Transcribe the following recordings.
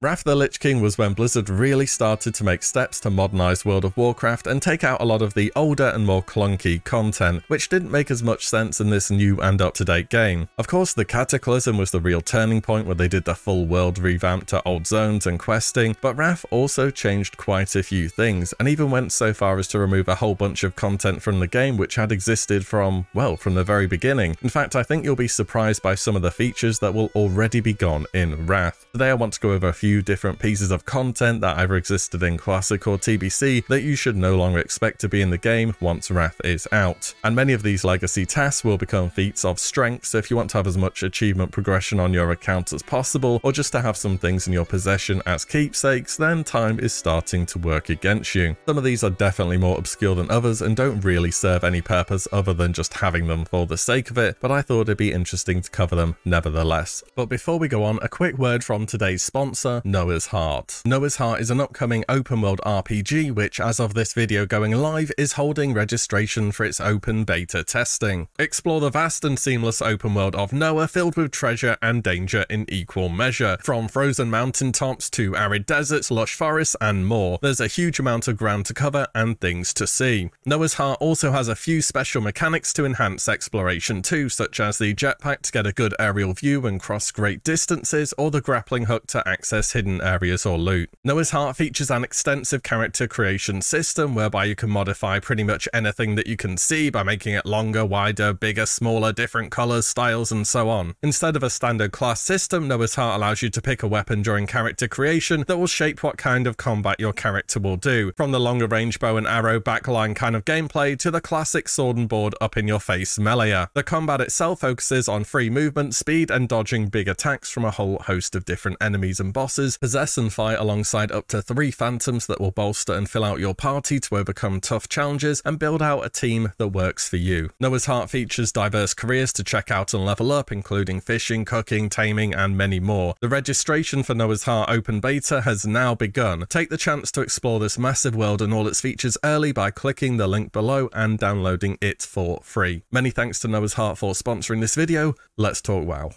Wrath of the Lich King was when Blizzard really started to make steps to modernize World of Warcraft and take out a lot of the older and more clunky content, which didn't make as much sense in this new and up-to-date game. Of course, the Cataclysm was the real turning point where they did the full world revamp to old zones and questing, but Wrath also changed quite a few things, and even went so far as to remove a whole bunch of content from the game which had existed from, well, from the very beginning. In fact, I think you'll be surprised by some of the features that will already be gone in Wrath. Today I want to go over a few few different pieces of content that either existed in Classic or TBC that you should no longer expect to be in the game once Wrath is out. And many of these legacy tasks will become feats of strength, so if you want to have as much achievement progression on your account as possible, or just to have some things in your possession as keepsakes, then time is starting to work against you. Some of these are definitely more obscure than others and don't really serve any purpose other than just having them for the sake of it, but I thought it'd be interesting to cover them nevertheless. But before we go on, a quick word from today's sponsor, Noah's Heart. Noah's Heart is an upcoming open world RPG which, as of this video going live, is holding registration for its open beta testing. Explore the vast and seamless open world of Noah filled with treasure and danger in equal measure. From frozen mountaintops to arid deserts, lush forests, and more, there's a huge amount of ground to cover and things to see. Noah's Heart also has a few special mechanics to enhance exploration too, such as the jetpack to get a good aerial view and cross great distances, or the grappling hook to access hidden areas or loot. Noah's Heart features an extensive character creation system whereby you can modify pretty much anything that you can see by making it longer, wider, bigger, smaller, different colors, styles, and so on. Instead of a standard class system, Noah's Heart allows you to pick a weapon during character creation that will shape what kind of combat your character will do, from the longer range bow and arrow backline kind of gameplay to the classic sword and board up in your face melee. The combat itself focuses on free movement, speed, and dodging big attacks from a whole host of different enemies and bosses possess and fight alongside up to three phantoms that will bolster and fill out your party to overcome tough challenges and build out a team that works for you. Noah's Heart features diverse careers to check out and level up, including fishing, cooking, taming, and many more. The registration for Noah's Heart Open Beta has now begun. Take the chance to explore this massive world and all its features early by clicking the link below and downloading it for free. Many thanks to Noah's Heart for sponsoring this video. Let's talk WoW.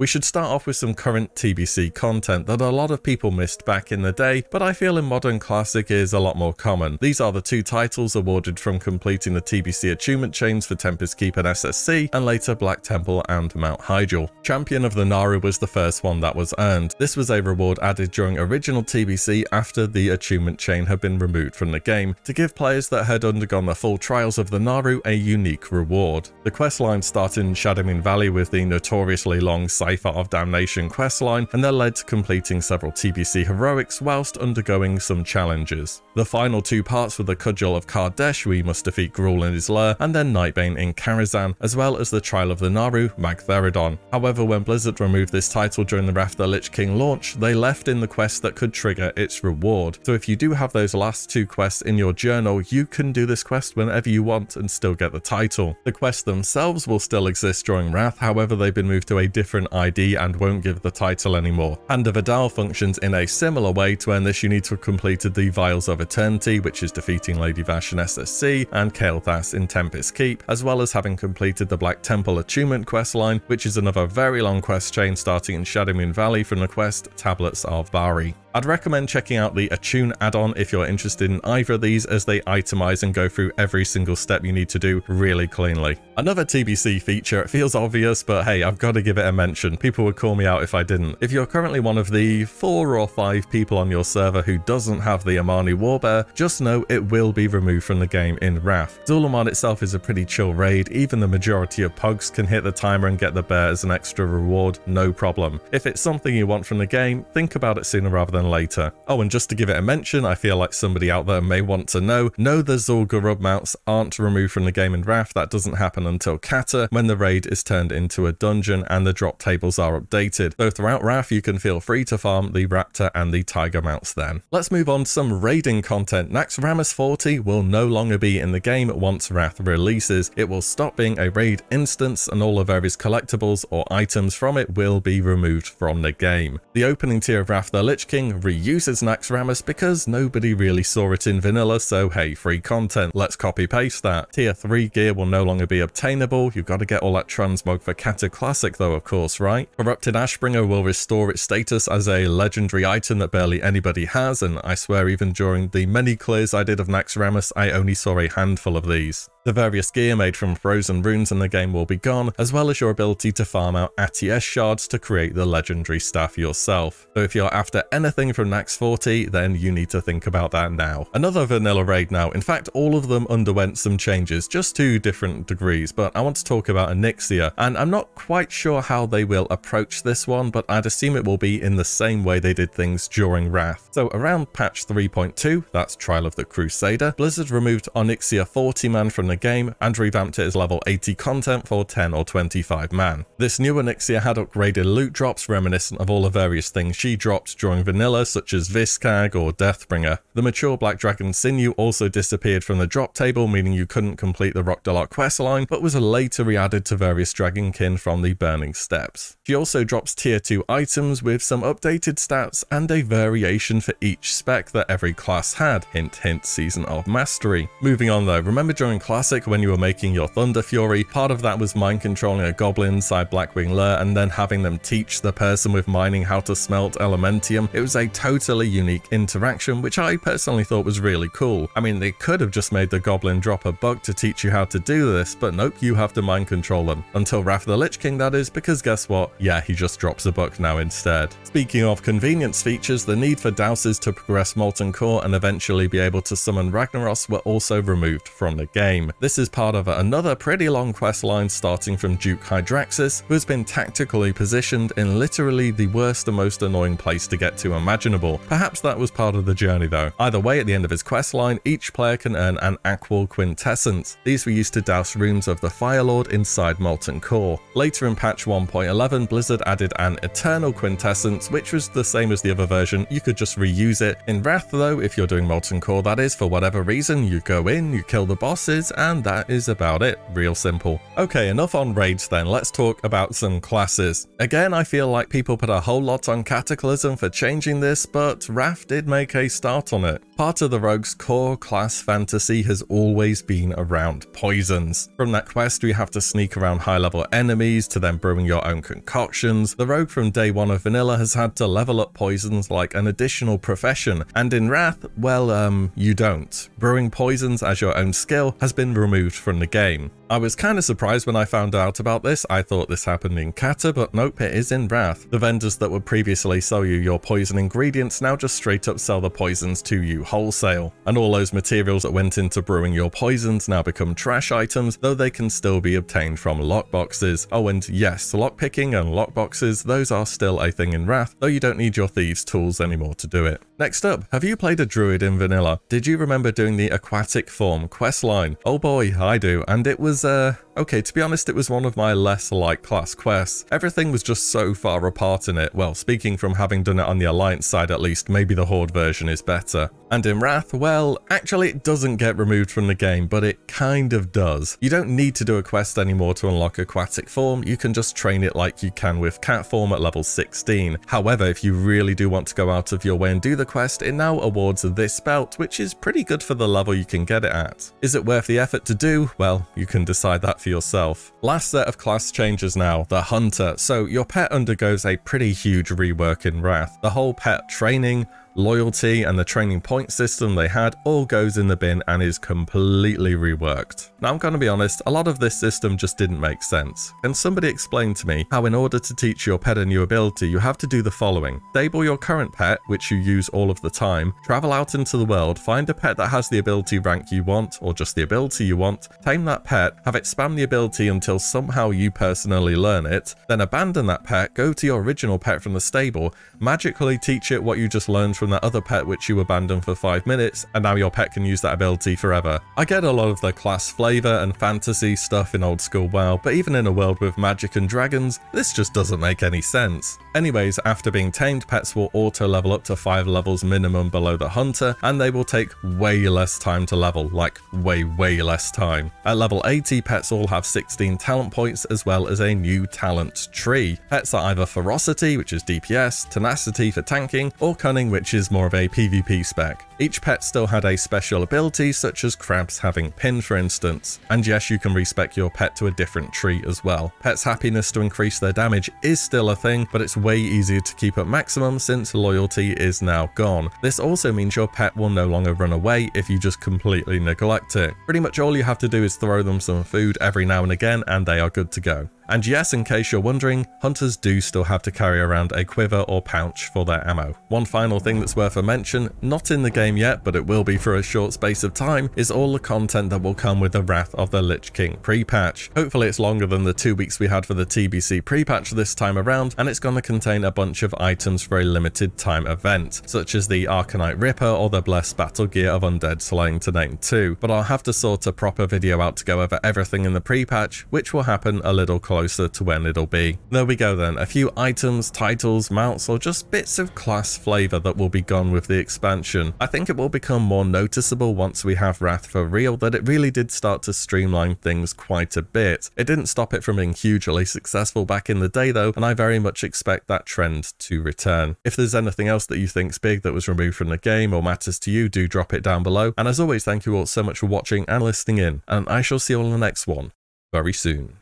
We should start off with some current TBC content that a lot of people missed back in the day, but I feel in Modern Classic is a lot more common. These are the two titles awarded from completing the TBC achievement chains for Tempest Keep and SSC, and later Black Temple and Mount Hyjal. Champion of the Naaru was the first one that was earned. This was a reward added during original TBC after the achievement chain had been removed from the game, to give players that had undergone the full trials of the Naaru a unique reward. The questline started in Shadowmoon Valley with the notoriously long Of Damnation questline, and that led to completing several TBC heroics whilst undergoing some challenges. The final two parts were the Cudgel of Kar'desh, you must defeat Gruul in his lair, and then Nightbane in Karazhan, as well as the Trial of the Naaru, Magtheridon. However, when Blizzard removed this title during the Wrath of the Lich King launch, they left in the quest that could trigger its reward. So if you do have those last two quests in your journal, you can do this quest whenever you want and still get the title. The quests themselves will still exist during Wrath, however they've been moved to a different ID and won't give the title anymore. Hand of A'dal functions in a similar way. To earn this, you need to have completed the Vials of Eternity, which is defeating Lady Vashj in SSC and Kael'thas in Tempest Keep, as well as having completed the Black Temple Attunement questline, which is another very long quest chain starting in Shadowmoon Valley from the quest Tablets of Baa'ri. I'd recommend checking out the Attune add-on if you're interested in either of these as they itemize and go through every single step you need to do really cleanly. Another TBC feature, it feels obvious, but hey, I've got to give it a mention. People would call me out if I didn't. If you're currently one of the four or five people on your server who doesn't have the Amani Warbear, just know it will be removed from the game in Wrath. Zul'Aman itself is a pretty chill raid, even the majority of pugs can hit the timer and get the bear as an extra reward, no problem. If it's something you want from the game, think about it sooner rather than later. Oh, and just to give it a mention, I feel like somebody out there may want to know, no the Zul'Gurub mounts aren't removed from the game in Wrath, that doesn't happen until Cata, when the raid is turned into a dungeon and the drop tables are updated. Though throughout Wrath you can feel free to farm the Raptor and the Tiger mounts then. Let's move on to some raiding content. Naxxramas 40 will no longer be in the game once Wrath releases. It will stop being a raid instance and all of various collectibles or items from it will be removed from the game. The opening tier of Wrath the Lich King Reuses Naxxramas because nobody really saw it in vanilla, so hey, free content, let's copy paste that. Tier 3 gear will no longer be obtainable, you've got to get all that transmog for Cata Classic though, of course, right? Corrupted Ashbringer will restore its status as a legendary item that barely anybody has, and I swear even during the many clears I did of Naxxramas, I only saw a handful of these. The various gear made from frozen runes in the game will be gone, as well as your ability to farm out Atiesh shards to create the legendary staff yourself. So if you're after anything from Naxx 40, then you need to think about that now. Another vanilla raid now, in fact all of them underwent some changes, just to different degrees, but I want to talk about Onyxia, and I'm not quite sure how they will approach this one, but I'd assume it will be in the same way they did things during Wrath. So around patch 3.2, that's Trial of the Crusader, Blizzard removed Onyxia 40 man from the game and revamped it as level 80 content for 10 or 25 man. This new Onyxia had upgraded loot drops reminiscent of all the various things she dropped during vanilla such as Vis'kag or Deathbringer. The mature Black Dragon Sinew also disappeared from the drop table meaning you couldn't complete the Rhok'delar questline but was later re-added to various Dragonkin from the Burning Steppes. She also drops tier 2 items with some updated stats and a variation for each spec that every class had, hint hint Season of Mastery. Moving on though, remember during class Classic when you were making your Thunderfury, part of that was mind controlling a goblin inside Blackwing Lair and then having them teach the person with mining how to smelt Elementium. It was a totally unique interaction, which I personally thought was really cool. I mean, they could have just made the goblin drop a bug to teach you how to do this, but nope, you have to mind control them. Until Wrath the Lich King, that is, because guess what? Yeah, he just drops a bug now instead. Speaking of convenience features, the need for Dowsers to progress Molten Core and eventually be able to summon Ragnaros were also removed from the game. This is part of another pretty long quest line starting from Duke Hydraxis, who has been tactically positioned in literally the worst and most annoying place to get to imaginable. Perhaps that was part of the journey though. Either way, at the end of his quest line, each player can earn an Aqual Quintessence. These were used to douse rooms of the Fire Lord inside Molten Core. Later in patch 1.11, Blizzard added an Eternal Quintessence, which was the same as the other version, you could just reuse it. In Wrath though, if you're doing Molten Core that is, for whatever reason, you go in, you kill the bosses, and that is about it. Real simple. Okay, enough on raids then, let's talk about some classes. Again, I feel like people put a whole lot on Cataclysm for changing this, but Wrath did make a start on it. Part of the rogue's core class fantasy has always been around poisons. From that quest, you have to sneak around high level enemies to then brewing your own concoctions. The rogue from day one of vanilla has had to level up poisons like an additional profession, and in Wrath, well, um, you don't. Brewing poisons as your own skill has been removed from the game. I was kind of surprised when I found out about this. I thought this happened in Cata, but nope, it is in Wrath. The vendors that would previously sell you your poison ingredients now just straight up sell the poisons to you wholesale. And all those materials that went into brewing your poisons now become trash items, though they can still be obtained from lockboxes. Oh, and yes, lockpicking and lockboxes, those are still a thing in Wrath, though you don't need your thieves tools anymore to do it. Next up, have you played a druid in vanilla? Did you remember doing the aquatic form questline? Oh boy, I do, and it was uh, okay, to be honest, it was one of my less like class quests. Everything was just so far apart in it. Well, speaking from having done it on the Alliance side at least, maybe the Horde version is better. And in Wrath, well, actually it doesn't get removed from the game, but it kind of does. You don't need to do a quest anymore to unlock aquatic form, you can just train it like you can with cat form at level 16. However, if you really do want to go out of your way and do the quest, it now awards this belt, which is pretty good for the level you can get it at. Is it worth the effort to do? Well, you can decide that for yourself. Last set of class changes now, the Hunter. So your pet undergoes a pretty huge rework in Wrath. The whole pet training, loyalty and the training point system they had all goes in the bin and is completely reworked. Now I'm going to be honest, a lot of this system just didn't make sense. And somebody explained to me how in order to teach your pet a new ability you have to do the following. Stable your current pet, which you use all of the time, travel out into the world, find a pet that has the ability rank you want or just the ability you want, tame that pet, have it spam the ability until somehow you personally learn it, then abandon that pet, go to your original pet from the stable, magically teach it what you just learned from that other pet which you abandoned for 5 minutes, and now your pet can use that ability forever. I get a lot of the class flavour and fantasy stuff in old school WoW, but even in a world with magic and dragons, this just doesn't make any sense. Anyways, after being tamed, pets will auto level up to 5 levels minimum below the hunter, and they will take way less time to level, like way way less time. At level 80, pets all have 16 talent points as well as a new talent tree. Pets are either ferocity, which is DPS, tenacity for tanking, or cunning, which is more of a PvP spec. Each pet still had a special ability, such as crabs having pin for instance. And yes, you can respec your pet to a different tree as well. Pet's happiness to increase their damage is still a thing, but it's way easier to keep at maximum since loyalty is now gone. This also means your pet will no longer run away if you just completely neglect it. Pretty much all you have to do is throw them some food every now and again and they are good to go. And yes, in case you're wondering, hunters do still have to carry around a quiver or pouch for their ammo. One final thing that's worth a mention, not in the game yet, but it will be for a short space of time, is all the content that will come with the Wrath of the Lich King pre-patch. Hopefully it's longer than the two weeks we had for the TBC pre-patch this time around, and it's going to contain a bunch of items for a limited time event, such as the Arcanite Ripper or the Blessed Battle Gear of Undead Slaying to name two, but I'll have to sort a proper video out to go over everything in the pre-patch, which will happen a little closer closer to when it'll be. There we go then, a few items, titles, mounts, or just bits of class flavour that will be gone with the expansion. I think it will become more noticeable once we have Wrath for real that it really did start to streamline things quite a bit. It didn't stop it from being hugely successful back in the day though, and I very much expect that trend to return. If there's anything else that you think's big that was removed from the game or matters to you, do drop it down below. And as always, thank you all so much for watching and listening in, and I shall see you in the next one very soon.